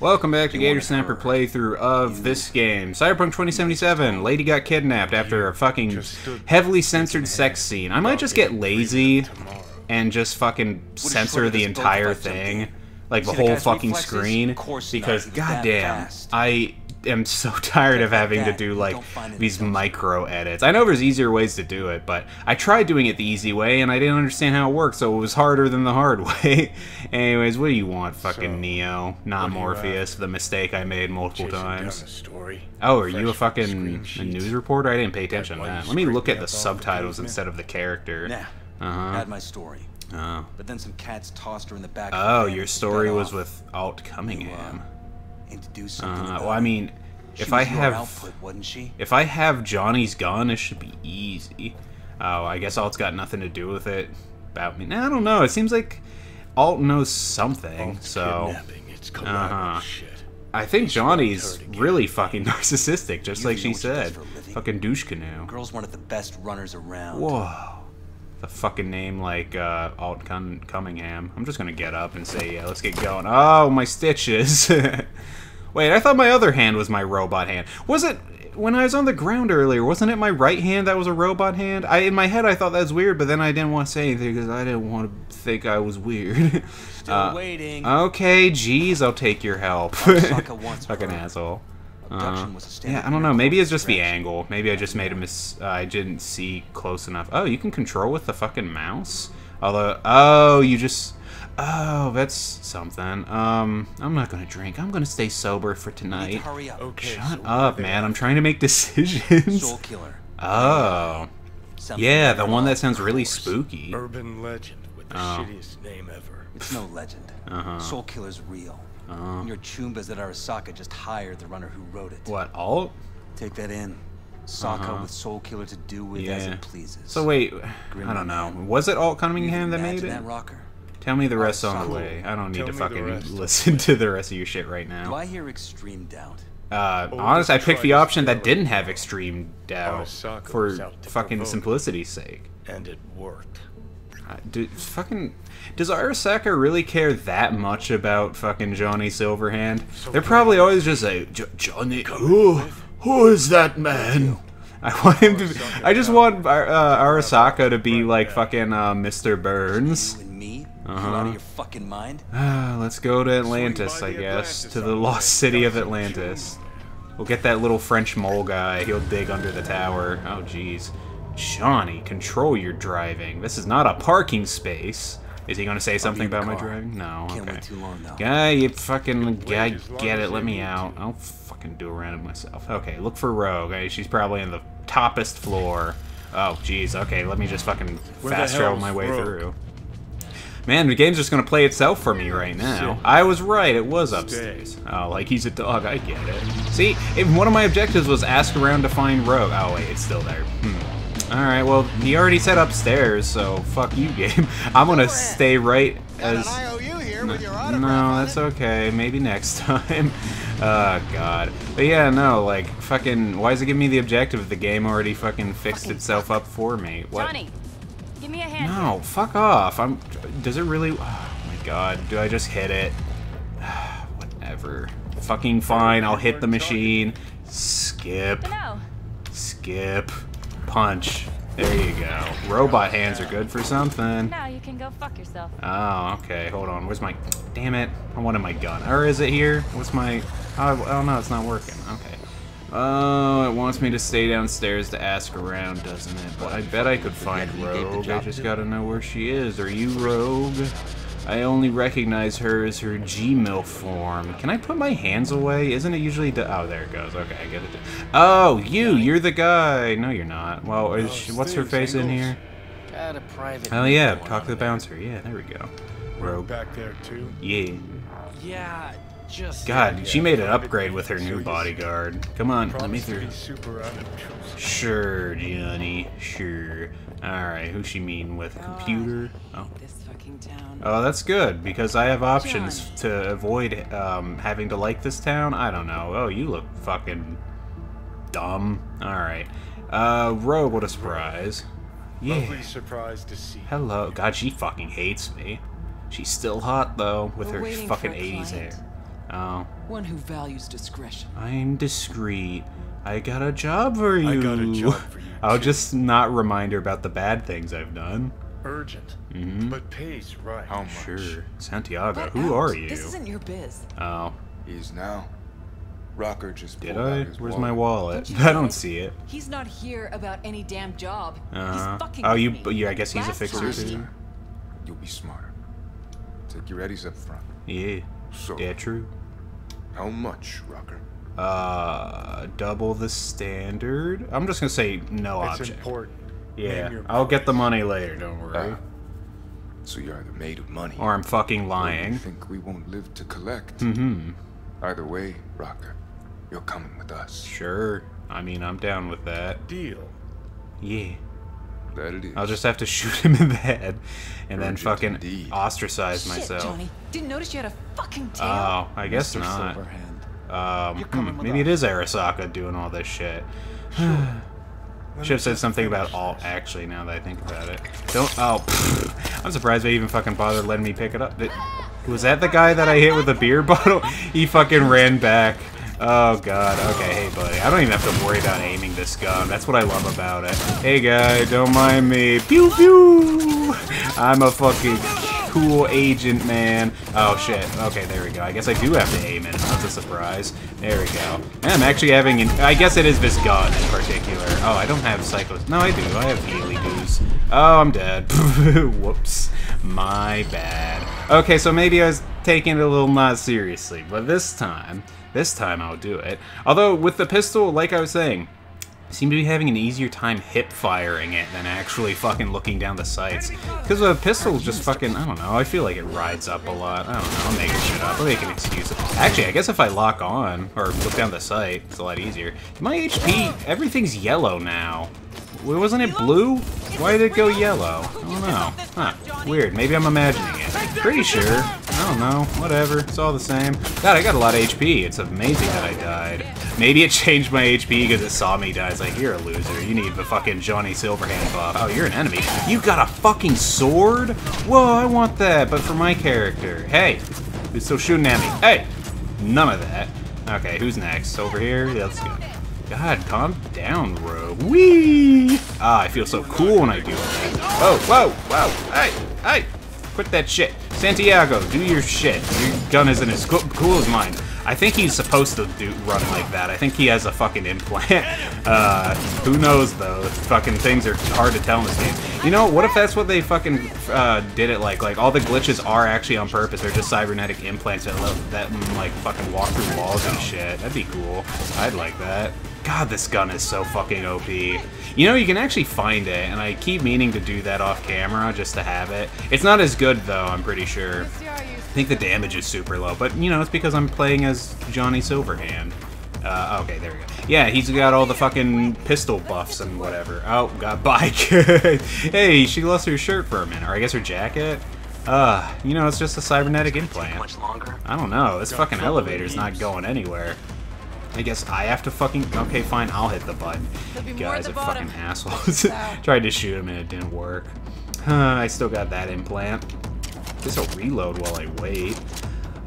Welcome back to Gator Snapper playthrough of this game. Cyberpunk 2077. Lady got kidnapped after a fucking heavily censored sex scene. I might just get lazy and just fucking censor the entire thing. Like the whole fucking screen. Because goddamn, I am so tired of having to do like these micro edits. I know there's easier ways to do it, but I tried doing it the easy way and I didn't understand how it worked, so it was harder than the hard way. Anyways, what do you want, fucking so, Neo, not Morpheus? The mistake I made multiple times. Oh, are you a fucking a news reporter? I didn't pay attention to that. Let me look at the subtitles instead of the character. Nah, uh-huh. had my story. Oh. But then some cats tossed her in the back. Oh, your story was with Alt Cunningham and to do something. Uh, well, I mean, she if I have output, wasn't she? If I have Johnny's gun, it should be easy. Oh, I guess Alt's got nothing to do with it about me. Nah, I don't know. It seems like Alt knows something. Alt's so, uh huh. I think Johnny's really fucking narcissistic, just like she said. Fucking douche canoe. Girl's one of the best runners around. Whoa. The fucking name like uh, Alt Cunningham. I'm just gonna get up and say, yeah, let's get going. Oh, my stitches. Wait, I thought my other hand was my robot hand. Was it when I was on the ground earlier? Wasn't it my right hand that was a robot hand? I in my head I thought that was weird, but then I didn't want to say anything because I didn't want to think I was weird. Still uh, waiting. Okay, geez, I'll take your help. Fucking asshole. Uh, yeah, I don't know. Maybe it's just the angle. Maybe I just made a miss. Uh, I didn't see close enough. Oh, you can control with the fucking mouse. Although, oh, you just Oh, that's something. Um, I'm not gonna drink. I'm gonna stay sober for tonight. Hurry up. Okay, Shut so up, man. I'm trying to make decisions. Soul Killer. Oh. Something yeah, the one that sounds really spooky. Urban legend with the oh. shittiest name ever. It's no legend. Uh -huh. Soul Killer's real. Oh. And your Chumbas at Arasaka just hired the runner who wrote it. What, alt? Take that in. Sokka uh -huh. with Soul Killer to do with yeah. as it pleases. So wait, Grim I don't know. Was it Alt Cunningham that made it? That rocker? Tell me the rest on the way. I don't need to fucking listen to the rest of your shit right now. Do I hear extreme doubt? Uh, honestly, I picked the option that didn't have extreme doubt for fucking simplicity's sake. And it worked. Uh, do, fucking does Arasaka really care that much about fucking Johnny Silverhand? They're probably always just like Johnny. Who, who is that man? I want him to. I just want uh, Arasaka to be like fucking uh, Mr. Burns. Uh -huh. out of your fucking mind? Ah, let's go to Atlantis, I guess. To the lost city of Atlantis. We'll get that little French mole guy. He'll dig under the tower. Oh, jeez. Johnny, control your driving. This is not a parking space. Is he gonna say something about my driving? No. Okay. Can't wait too long though. Guy, you fucking guy, get it. Let me out. I'll fucking do around it myself. Okay, look for Rogue. Okay, she's probably in the toppest floor. Oh, jeez. Okay, let me just fucking fast travel my way Rogue? through. Man, the game's just gonna play itself for me right now. I was right, it was upstairs. Oh, like he's a dog, I get it. See, if one of my objectives was ask around to find Rogue. Oh wait, it's still there. Hmm. Alright, well, he already said upstairs, so fuck you, game. I'm gonna stay right as... No, no, that's okay. Maybe next time. oh, God. But yeah, no, like, fucking... Why is it giving me the objective if the game already fucking fixed itself up for me? What? Johnny, Give me a hand. No, fuck off. I'm. Does it really? Oh my god. Do I just hit it? Whatever. Fucking fine. I'll hit the machine. Skip. Skip. Punch. There you go. Robot hands are good for something. Now you can go fuck yourself. Oh, okay. Hold on. Where's my... Damn it. I wanted my gun. Or is it here? What's my... Oh, oh no, it's not working. Okay. Oh, it wants me to stay downstairs to ask around, doesn't it? But I bet I could find Rogue. I just gotta know where she is. Are you Rogue? I only recognize her as her G-MILF form. Can I put my hands away? Isn't it usually... oh, there it goes. Okay, I get it. Oh, you! You're the guy! No, you're not. Well, is she, what's her face in here? Oh, yeah. Talk to the bouncer. Yeah, there we go. Rogue. Back there, too? Yeah. Yeah, just God, she made an upgrade with her new bodyguard. Come on, let me through. Sure, Johnny. Sure. Alright, who she mean with? Computer? Oh. Oh, that's good, because I have options to avoid um, having to like this town. I don't know. Oh, you look fucking dumb. Alright. Uh, Rogue, what a surprise. Yeah. surprised to see. Hello. God, she fucking hates me. She's still hot, though, with We're her fucking 80s hair. Oh. One who values discretion. I'm discreet. I got a job for you. I got a job for you, I'll too. just not remind her about the bad things I've done. Urgent, Mm-hmm. but pays right. How much? Sure. Santiago, Butt who out. are you? This isn't your biz. Oh. Is now. Rocker just Did pulled I? out his Where's wallet. my wallet? Don't I don't see it. He's not here about any damn job. Uh, He's fucking oh, with you. me. But yeah, I guess he's a fixer too. you'll be smarter. Take your eddies up front. Yeah. So, Yeah, true. how much, Rocker? Uh, double the standard. I'm just gonna say no It's object. important. Yeah, I'll get the money later. Don't worry. Ah, so you're either made of money, Or I'm fucking or you lying. think we won't live to collect. Mm-hmm. Either way, Rocker, you're coming with us. Sure. I mean, I'm down with that. Deal. Yeah. That it is. I'll just have to shoot him in the head, and then fucking indeed. ostracize Shit, myself. Johnny. Didn't notice you had a fucking tail. Oh, I guess Mr. not. Silverhand. Um, You're coming hmm, maybe it us. is Arasaka doing all this shit. Should have said something about alt, actually, now that I think about it. Don't- oh, pfft. I'm surprised they even fucking bothered letting me pick it up. Was that the guy that I hit with a beer bottle? he fucking ran back. Oh god, okay, hey buddy. I don't even have to worry about aiming this gun. That's what I love about it. Hey guy, don't mind me. Pew pew! I'm a fucking cool agent, man. Oh shit. Okay, there we go. I guess I do have to aim it. That's a surprise. There we go. And I'm actually having an. I guess it is this gun in particular. Oh, I don't have psychos. No, I do. I have Healy Goose. Oh, I'm dead. Whoops. My bad. Okay, so maybe I was taking it a little not seriously, but this time, this time I'll do it. Although with the pistol, like I was saying, seem to be having an easier time hip firing it than actually fucking looking down the sights. Because a pistol just fucking, I don't know, I feel like it rides up a lot. I don't know, I'm making shit up. I'll make an excuse. Actually, I guess if I lock on, or look down the sight, it's a lot easier. My HP, everything's yellow now. Wasn't it blue? Why did it go yellow? I don't know. Huh. Weird. Maybe I'm imagining it. Pretty sure. I don't know. Whatever. It's all the same. God, I got a lot of HP. It's amazing that I died. Maybe it changed my HP because it saw me die. It's like, you're a loser. You need the fucking Johnny Silverhand buff. Oh, you're an enemy. You got a fucking sword? Whoa, I want that, but for my character. Hey, who's still shooting at me? Hey, none of that. Okay, who's next? Over here? Yeah, let's go. God, calm down, Rogue. Whee! Ah, I feel so cool when I do that. Whoa, whoa, whoa! Hey, hey! Quit that shit. Santiago, do your shit. Your gun isn't as co cool as mine. I think he's supposed to do run like that. I think he has a fucking implant. Uh, who knows though? Fucking things are hard to tell in this game. You know, what if that's what they fucking uh, did it like? Like all the glitches are actually on purpose. They're just cybernetic implants that that mm, like fucking walk through walls and shit. That'd be cool. I'd like that. God, this gun is so fucking OP. You know, you can actually find it, and I keep meaning to do that off camera just to have it. It's not as good though, I'm pretty sure. I think the damage is super low, but you know, it's because I'm playing as Johnny Silverhand. Uh, okay, there we go. Yeah, he's got all the fucking pistol buffs and whatever. Oh, got bike. hey, she lost her shirt for a minute, or I guess her jacket. Uh, you know, it's just a cybernetic implant. I don't know. This fucking elevator's not going anywhere. I guess I have to fucking. Okay, fine. I'll hit the button. You guys are fucking assholes. Tried to shoot him and it didn't work. Huh, I still got that implant. Guess I'll reload while I wait.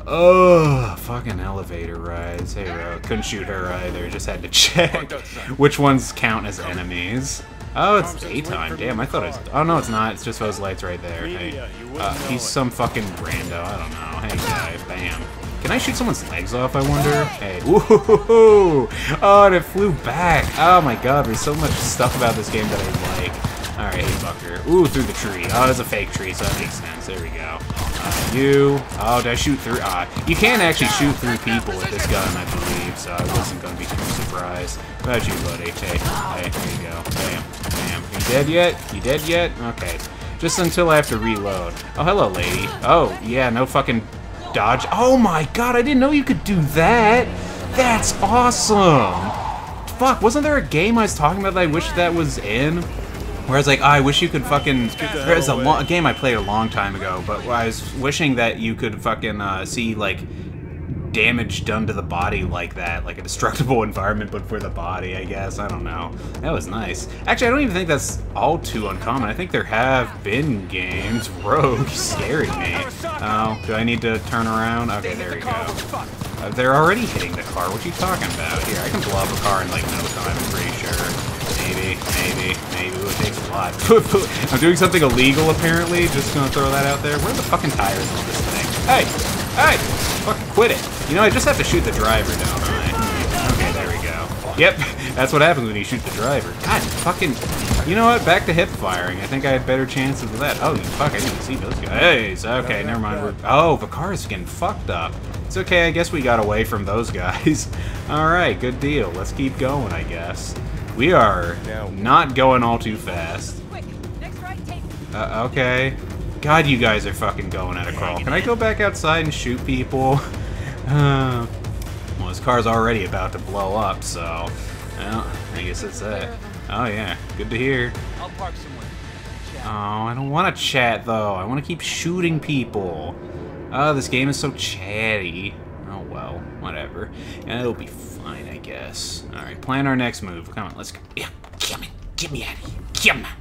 Oh, fucking elevator rides. Hey, bro. Couldn't shoot her either. Just had to check which ones count as enemies. Oh, it's daytime. Damn, I thought it was. Oh, no, it's not. It's just those lights right there. Hey, uh, he's some fucking rando. I don't know. Hey, guy. Bam. Can I shoot someone's legs off, I wonder? Hey, woohoo! Oh, and it flew back. Oh my god, there's so much stuff about this game that I like. Alright, hey. Ooh, through the tree. Oh, it's a fake tree, so that makes sense. There we go. Uh, you. Oh, did I shoot through? Ah, you can actually shoot through people with this gun, I believe, so I wasn't going to be too surprised. What about you, buddy? Hey, hey, there you go. Bam, bam. You dead yet? You dead yet? Okay. Just until I have to reload. Oh, hello, lady. Oh, yeah, no fucking dodge. Oh my god, I didn't know you could do that. That's awesome. Fuck, wasn't there a game I was talking about that I wish that was in? Where I was like, oh, I wish you could fucking. There's a, a game I played a long time ago, but I was wishing that you could fucking uh, see like damage done to the body like that, like a destructible environment, but for the body, I guess. I don't know. That was nice. Actually, I don't even think that's all too uncommon. I think there have been games. Rogue, scaring me. Oh, do I need to turn around? Okay, there we go. Uh, they're already hitting the car. What you talking about? Here, I can blow up a car in like no time. I'm pretty sure. Maybe, maybe, maybe. Ooh, it takes a lot. I'm doing something illegal apparently. Just gonna throw that out there. Where are the fucking tires on this thing? Hey, hey, fucking quit it. You know, I just have to shoot the driver, don't I? Okay, there we go. Yep, that's what happens when you shoot the driver. God, fucking. You know what? Back to hip firing. I think I had better chances of that. Oh, fuck! I didn't see those guys. Hey, so okay, never mind. We're, oh, the car's getting fucked up. It's okay. I guess we got away from those guys. All right, good deal. Let's keep going. I guess we are not going all too fast. Quick, next right, take. Uh, okay. God, you guys are fucking going at a crawl. Can I go back outside and shoot people? Uh, well, this car's already about to blow up, so... Well, I guess that's that. Oh, yeah. Good to hear. I'll park somewhere. Oh, I don't want to chat, though. I want to keep shooting people. Oh, this game is so chatty. Oh, well. Whatever. Yeah, it'll be fine, I guess. Alright, plan our next move. Come on, let's go. Yeah, come on. Get me out of here. Come on.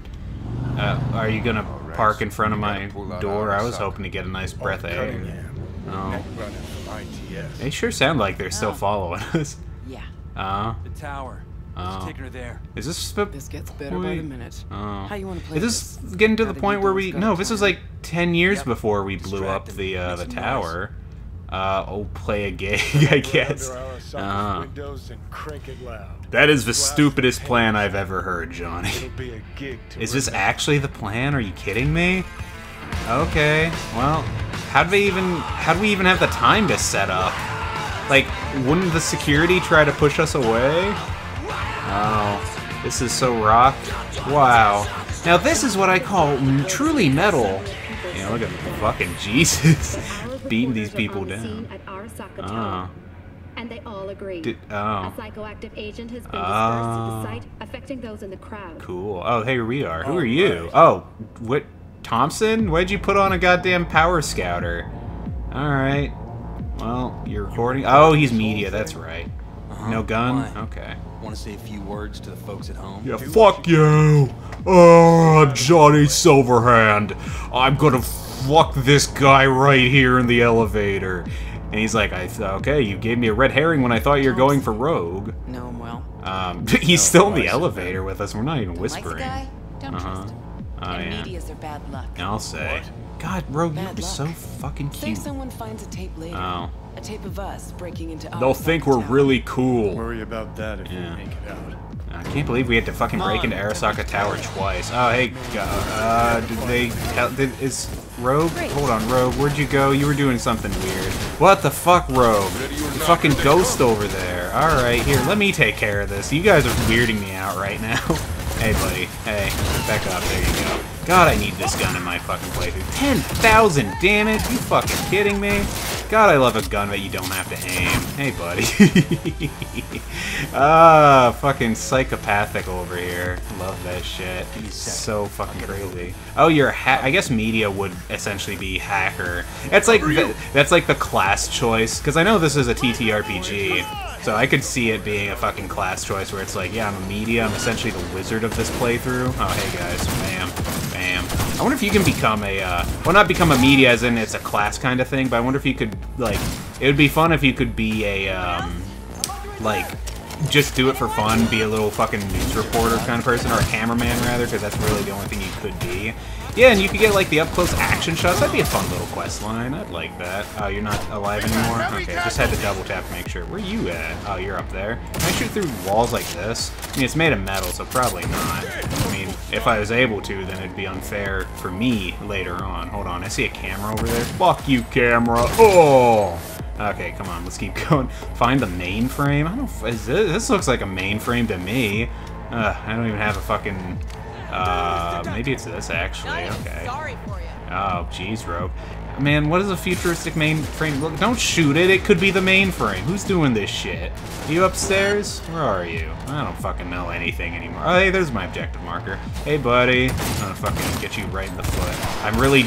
Uh, are you gonna park in front of my door? I was hoping to get a nice breath of air. Cunningham. Oh. Neck running from ITS. They sure sound like they're still Oh. following us. Yeah. Uh, The tower. Oh. Taking her there. is this the This gets better by the minute. Oh. How you want to play Is this? this getting to the point where we? No, this was like ten years Yep. before we blew up the uh, the some tower. Uh, oh, play a gig, I guess. Uh, windows and crank it loud. that is the stupidest plan. I've ever heard, Johnny. It'll be a gig to Is this actually the plan? Are you kidding me? Okay, well, how do they even? How do we even have the time to set up? Like, wouldn't the security try to push us away? Oh, this is so rock. Wow. Now this is what I call truly metal. Yeah, look at fucking Jesus beating these people down. At Arasaka Ah. And they all agree. Did, A oh, psychoactive agent has been Ah. dispersed to the site, affecting those in the crowd. cool. Oh, hey, here we are. Who are you? right. Oh, what? Thompson? Why'd you put on a goddamn power scouter? All right. Well, you're recording. Oh, he's media. That's right. No gun. Why? Okay. Want to say a few words to the folks at home? Yeah, fuck you! Oh, I'm Johnny Silverhand. I'm gonna fuck this guy right here in the elevator. And he's like, I th- okay, you gave me a red herring when I thought you were going for Rogue. Know him well. Um, he's still in the elevator with us. We're not even Like the whispering. guy? Don't Uh-huh. trust him. Oh, and yeah. medias are bad luck. I'll say. God, Rogue, Bad you're so luck. fucking Say someone finds a tape later. Oh. A tape of us breaking into They'll our think we're really cool. Worry about that if Yeah. you make it out. I can't believe we had to fucking break into Arasaka Tower twice. Oh, hey, uh, did they tell, did, is Rogue? Hold on, Rogue, where'd you go? You were doing something weird. What the fuck, Rogue? The fucking ghost over there. Alright, here, let me take care of this. You guys are weirding me out right now. hey, buddy. Hey, back up. There you go. God, I need this gun in my fucking playthrough. 10,000, damn it. You fucking kidding me? God, I love a gun that you don't have to aim. Hey, buddy. ah, fucking psychopathic over here. Love that shit. So fucking crazy. Oh, you're a ha- I guess media would essentially be hacker. That's like the, that's like the class choice because I know this is a TTRPG, so I could see it being a fucking class choice where it's like, yeah, I'm a media. I'm essentially the wizard of this playthrough. Oh, hey guys, bam, I wonder if you can become a, uh, well, not become a media as in it's a class kind of thing, but I wonder if you could like, it would be fun if you could be a, um, like just do it for fun, be a little fucking news reporter kind of person, or a cameraman rather, because that's really the only thing you could be. Yeah, and you could get like the up close action shots. That'd be a fun little quest line. I'd like that. Oh, you're not alive anymore. Okay, just had to double tap to make sure. Where you at? Oh, you're up there. Can I shoot through walls like this? I mean, it's made of metal, so probably not. If I was able to, then it'd be unfair for me later on. Hold on, I see a camera over there. Fuck you, camera. Oh. Okay, come on, let's keep going. Find the mainframe? I don't is this, this looks like a mainframe to me. Uh, I don't even have a fucking, uh, maybe it's this actually, okay. Sorry for you. Oh, jeez, Rogue. Man, what is a futuristic mainframe? Look, don't shoot it, it could be the mainframe. Who's doing this shit? You upstairs? Where are you? I don't fucking know anything anymore. Oh, hey, there's my objective marker. Hey, buddy. I'm gonna fucking get you right in the foot. I'm really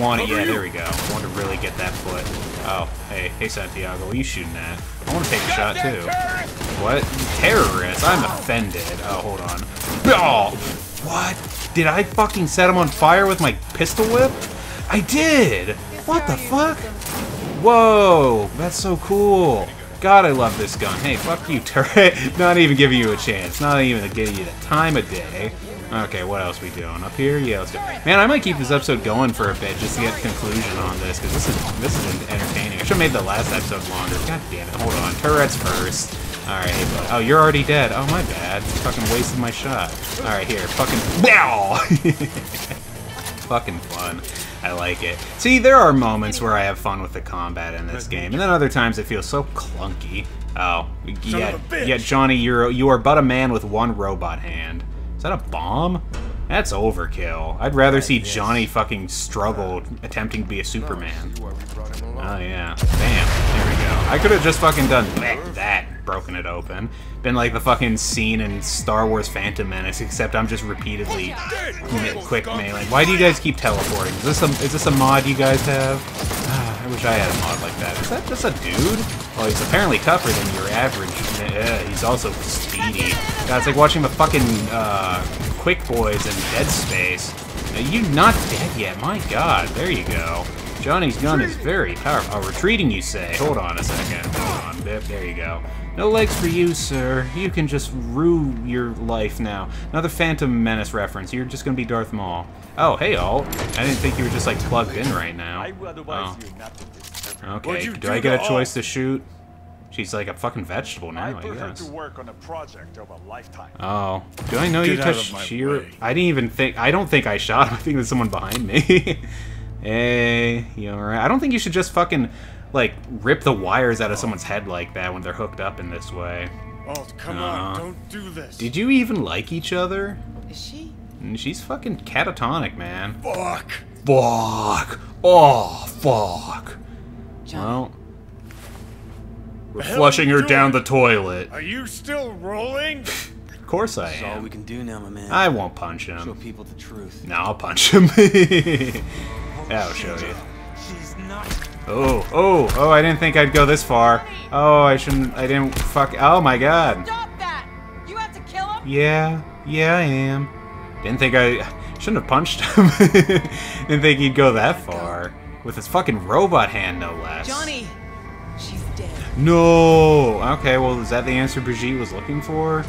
want to, yeah, there we go. I want to really get that foot. Oh, hey, hey, Santiago, what are you shooting at? I want to take a shot, too. What? Terrorist? I'm offended. Oh, hold on. Oh! What? Did I fucking set him on fire with my pistol whip? I did! What the fuck? Whoa! That's so cool. God, I love this gun. Hey, fuck you, turret. Not even giving you a chance. Not even giving you the time of day. Okay, what else we doing? Up here? Yeah, let's go. Man, I might keep this episode going for a bit just to get conclusion on this, because this is this is entertaining. I should have made the last episode longer. God damn it. Hold on. Turrets first. Alright. Oh, you're already dead. Oh, my bad. Fucking wasted my shot. Alright, here. Fucking... Wow! Fucking fun. I like it. See, there are moments where I have fun with the combat in this game, and then other times it feels so clunky. Oh, yeah, of a bitch. yeah, Johnny, you're you are but a man with one robot hand. Is that a bomb? That's overkill. I'd rather see Johnny fucking struggle attempting to be a Superman. See why we brought him along. Oh yeah. Bam. There we go. I could have just fucking done that, broken it open. Been like the fucking scene in Star Wars Phantom Menace, except I'm just repeatedly quick melee. Why do you guys keep teleporting? Is this a is this a mod you guys have? I wish I had a mod like that. Is that just a dude? Well, he's apparently tougher than your average. Yeah, he's also speedy. God, it's like watching the fucking uh, Quick Boys in Dead Space. Are you not dead yet? My God, there you go. Johnny's gun is very powerful. Oh, retreating, you say? Hold on a second. Hold on. There you go. No legs for you, sir. You can just rue your life now. Another Phantom Menace reference. You're just gonna be Darth Maul. Oh, hey, all. I didn't think you were just, like, plugged in right now. Oh. Okay, do do I get a choice to shoot? She's like a fucking vegetable now, I I put her guess. to work on a project of a lifetime. Oh, do I know you Get out touched of my Shira? way. I didn't even think. I don't think I shot him. I think there's someone behind me. hey, eh, you alright? I don't think you should just fucking like rip the wires out of someone's head like that when they're hooked up in this way. Oh, come Uh-huh. on, don't do this. Did you even like each other? Is she? She's fucking catatonic, man. Fuck. Fuck. Oh, fuck. Johnny. Well, we're hell flushing you her down the toilet. Are you still rolling? Of course I am. That's all we can do now, my man. I won't punch Show him. people the truth. No, I'll punch him. I'll show you. She's not. Oh, oh, oh, I didn't think I'd go this far. Oh, I shouldn't, I didn't, fuck, oh my god. Stop that! You have to kill him? Yeah, yeah, I am. Didn't think I, shouldn't have punched him. didn't think he'd go that far. With his fucking robot hand, no less. Johnny! She's dead. No! Okay, well, is that the answer Brigitte was looking for?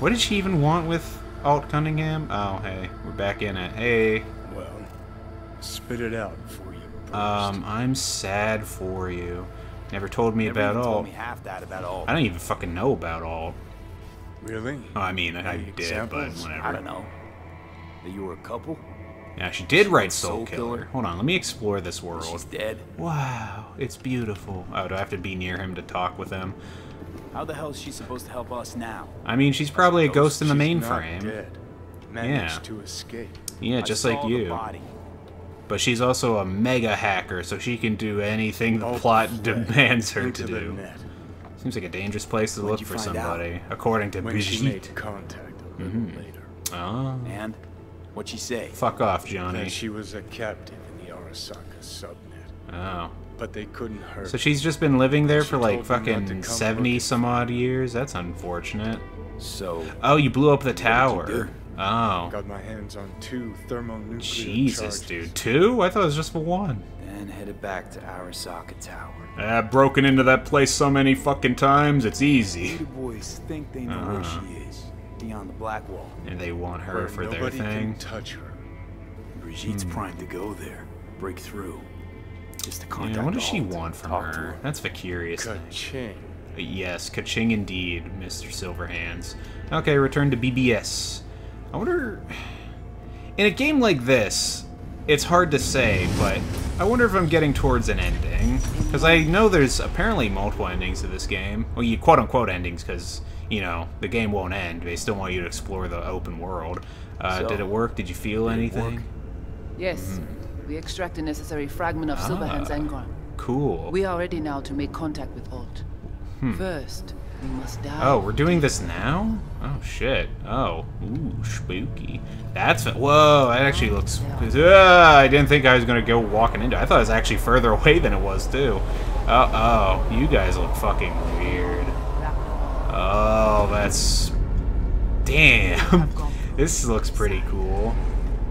What did she even want with Alt Cunningham? Oh, hey, we're back in it. Hey, Well, spit it out before you burst. Um, I'm sad for you. Never told me Never about even told me half that about Alt. I don't even fucking know about Alt. really? Oh, I mean, I Any did, but examples? whatever. I don't know. That you were a couple? Yeah, she did write Soul, Soul Killer. Killer? Hold on, let me explore this world. She's world. dead. Wow, it's beautiful. Oh, do I have to be near him to talk with him? How the hell is she supposed to help us now? I mean, she's probably a ghost in the mainframe. dead. Managed Yeah. to escape. Yeah, I just saw like the you. body. But she's also a mega hacker, so she can do anything the plot demands her to do. Seems like a dangerous place to look for somebody, according to When she made contact a little Mm-hmm. later. Oh, And? What'd she say? fuck off, Johnny. That she was a captive in the Arasaka subnet. Oh. But they couldn't hurt So she's just been living there for like told me not to fucking 70 some odd years? That's unfortunate. So, Oh, you blew up the tower. Do? Oh. Got my hands on two thermonuclear Jesus, charges. dude. Two? I thought it was just for one. then headed back to Arasaka Tower. I've broken into that place so many fucking times, it's easy. The boys think they know where Uh-huh. she is. Beyond the black wall. And they want her Where for their nobody thing. can touch her. Brigitte's primed to go there. Break through. Just to Yeah, contact what does she want from talk to her? That's the curious thing. Ka-ching. Yes, kaching indeed, Mr. Silverhands. Okay, return to BBS. I wonder... In a game like this, it's hard to say, but I wonder if I'm getting towards an ending. Because I know there's apparently multiple endings to this game. Well, you quote-unquote endings, because, you know, the game won't end. They still want you to explore the open world. Uh, So, did it work? Did you feel did it anything? work? Yes. We extract the necessary fragment of Silverhand's Ah. engram. Cool. We are ready now to make contact with Alt. First, we must die. Oh, we're doing this now? Oh shit. Oh, ooh, spooky. That's whoa. That actually looks. Ah, I didn't think I was gonna go walking into. it. I thought it was actually further away than it was too. Uh oh, you guys look fucking weird. Oh, that's. Damn. this looks pretty cool.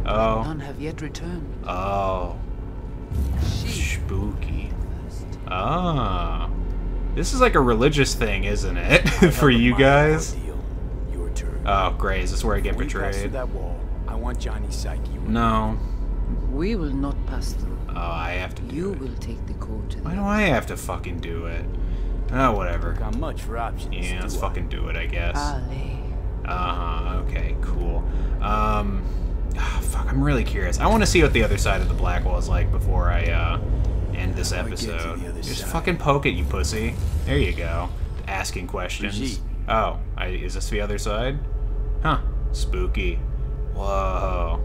Oh, None have yet returned. oh, spooky. Ah. This is like a religious thing, isn't it? For you guys? Your turn. Oh, great. Is this where I get When you pass through betrayed? that wall, I want Johnny Psyche. No. We will not pass through. Oh, I have to do You it. will take the code to Why do I have to fucking do it? Oh, whatever. Got much for options. Yeah, let's I? fucking do it, I guess. Uh-huh, okay, cool. Um, ah, fuck, I'm really curious. I want to see what the other side of the black wall is like before I, uh, end this How do I get to episode. Just fucking poke it, you pussy. There you go. Asking questions. Oh, I, is this the other side? Huh, spooky. Whoa.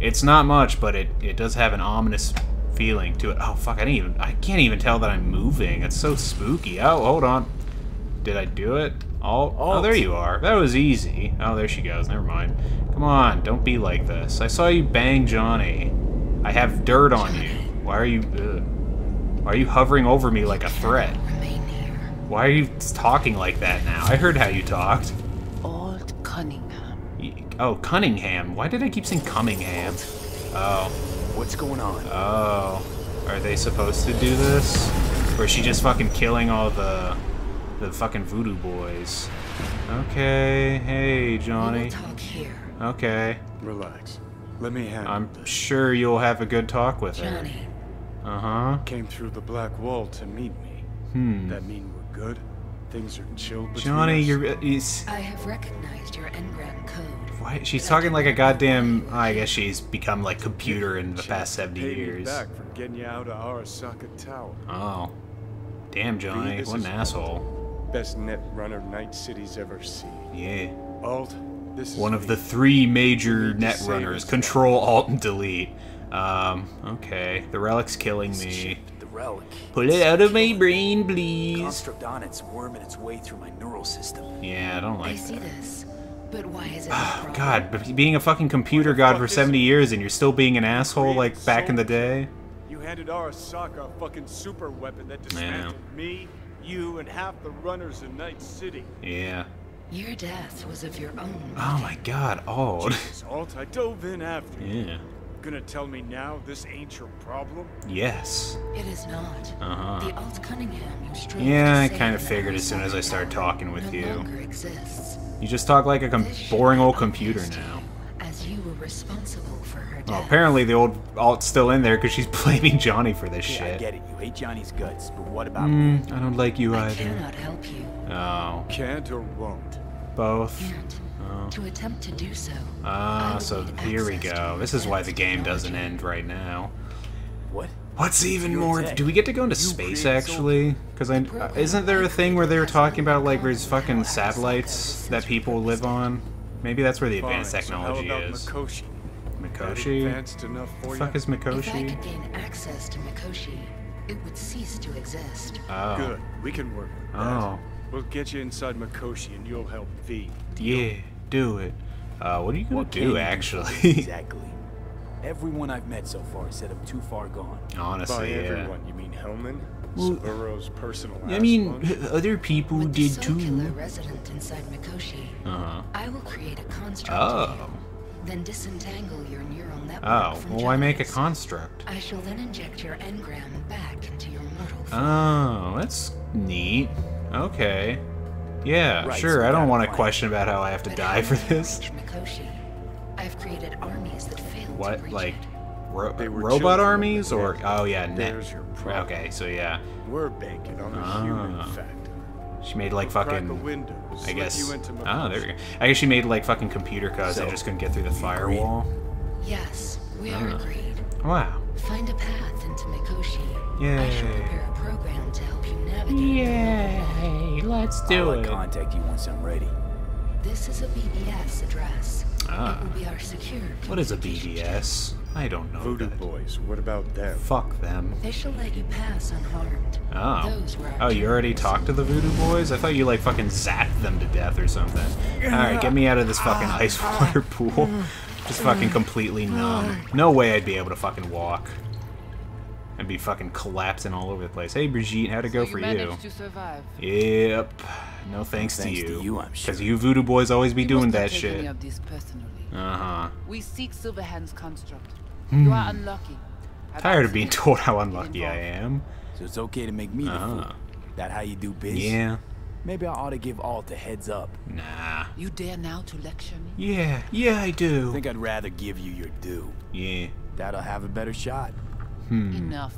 It's not much, but it, it does have an ominous feeling to it. Oh, fuck, I didn't even, I can't even tell that I'm moving. It's so spooky. Oh, hold on. Did I do it? Oh, oh, there you are. That was easy. Oh, there she goes. Never mind. Come on, don't be like this. I saw you bang Johnny. I have dirt on you. Why are you? Ugh. Why are you hovering over me like a threat? Remain here. Why are you talking like that now? I heard how you talked. Alt Cunningham. Oh, Cunningham. Why did I keep saying Cunningham? Oh, What's going on? oh. Are they supposed to do this? Or is she just fucking killing all the the fucking voodoo boys? Okay, hey We Johnny. will talk here. Okay, Relax. Let me handle I'm this. sure you'll have a good talk with her. Johnny, Uh huh. Came through the black wall to meet me. Hmm. That mean we're good? Things are chill between Johnny, us? you're. uh, He's, I have recognized your engram code. why, she's talking like a goddamn. I guess she's become like computer in the past 70 Paid me years. back for getting you out of Arasaka Tower. Oh. Damn, Johnny. this What an is- asshole. Best net runner Night City's ever seen. Yeah. Alt, this is One of the three major net runners. Control, Alt, and Delete. Um, okay. The relic's killing me. chip, the relic. Pull it out of my brain, please. Construct on it's worming its way through my neural system. Yeah, I don't like I like see that. this, but why is it Oh. God, but being a fucking computer god for 70 years and you're still being an asshole like back in the day? You handed Arasaka a fucking super weapon that dismantled me, you, and half the runners in Night City. Yeah. Your death was of your own. Oh my god, old. Jesus, Alt, I dove in after you. Yeah. Gonna tell me now this ain't your problem? Yes. It is not. Uh-huh. The Alt Cunningham you Yeah, I kinda figured as soon as I started talking with no you. exists. You just talk like a com- boring old computer now. As you were responsible for her death. Well, apparently the old alt's still in there because she's blaming Johnny for this Yeah, I get it. You hate Johnny's guts, but what about me? Mm, I don't like you either. I cannot help you. Oh, Can't or won't. both. And Oh. to attempt to do so. Ah, so here we go. This is why the game doesn't end right now. What? What's even more? Do we get to go into space actually? Because I uh, isn't there a thing where they were talking about like there's fucking satellites that people live on? Maybe that's where the advanced technology so how about is. Mikoshi? That Mikoshi? advanced enough The for fuck you? is If I could gain access to Mikoshi, it would cease to exist. Oh, Good. We can work with that. Oh. We'll get you inside Mikoshi and you'll help V. yeah, do it. Uh, what are you gonna What do you actually? exactly. Everyone I've met so far said I'm too far gone. By Honestly, yeah. everyone, you mean Hellman? Well, Saburo's personal I mean, lunch? other people With the did Soul Killer too. resident inside Mikoshi, Uh huh. I will create a construct Oh. you, then disentangle your neural network Oh, from well, why make a construct? I shall then inject your engram back into your mortal form. Oh, that's neat. Okay. Yeah, Right, sure. I don't got a want to question about how I have to die for this. Mikoshi? I've created armies that failed What, reach like, ro- They were robot armies or? Oh yeah, net. There's your problem. Okay, so yeah, We're banking on the Ah. human factor. she made like We'll crack a fucking. window, I guess. You into Oh, there we go. I guess she made like fucking computer codes that So, just couldn't get through the firewall. Yes, we are Ah. agreed. Wow. Find a path into Mikoshi. I shall prepare a program to help you navigate. Let's do I'll uh, contact you once I'm ready. This is a BBS address. Ah. It will be our secure. What is a BBS? I don't know. Voodoo that. boys, what about them? Fuck them. They shall let you pass unharmed. Oh. Those were Oh, you already talked to the voodoo boys? I thought you like fucking zapped them to death or something. Alright, get me out of this fucking ice water pool. Just fucking completely numb. No way I'd be able to fucking walk. I'd be fucking collapsing all over the place. Hey Brigitte, how'd it go for you? managed to survive. Yep. No thanks, Thanks to to you. you, I'm sure. Because you voodoo boys always be You doing that shit. Any of this personally. Uh-huh. We seek Silverhand's construct. You are unlucky. I've Tired of being accidentally told how been unlucky I am. So it's okay to make me the Uh-huh. fool. That how you do biz? Yeah. Maybe I ought to give Alt a heads up. Nah. You dare now to lecture me? Yeah. Yeah, I do. I think I'd rather give you your due. Yeah. That'll have a better shot. Hmm. Enough.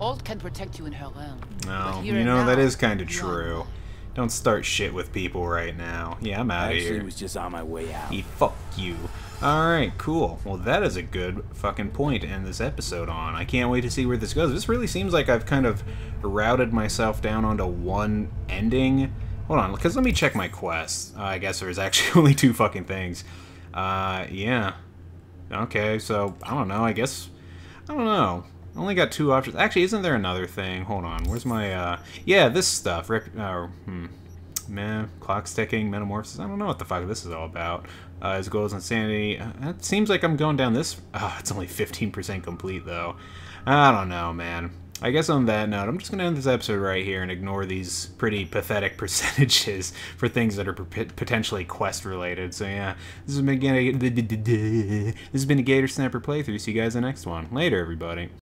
Alt can protect you in her realm. No, you know that now, is kind of true. Don't start shit with people right now. Yeah, I'm out of here. Actually, was just on my way out. He fuck you. Alright, cool. Well, that is a good fucking point to end this episode on. I can't wait to see where this goes. This really seems like I've kind of routed myself down onto one ending. Hold on, because let me check my quests. Uh, I guess there's actually only two fucking things. Uh, yeah. Okay, so, I don't know, I guess... I don't know. I only got two options. Actually, isn't there another thing? Hold on, where's my, uh... Yeah, this stuff. Rep uh, hmm. Man, clock sticking, metamorphosis. I don't know what the fuck this is all about. Uh, his goals insanity. Uh, it seems like I'm going down this. Oh, it's only 15% complete though. I don't know, man. I guess on that note, I'm just gonna end this episode right here and ignore these pretty pathetic percentages for things that are potentially quest related. So yeah, this has been this has been a Gator Snapper playthrough. See you guys in the next one. Later, everybody.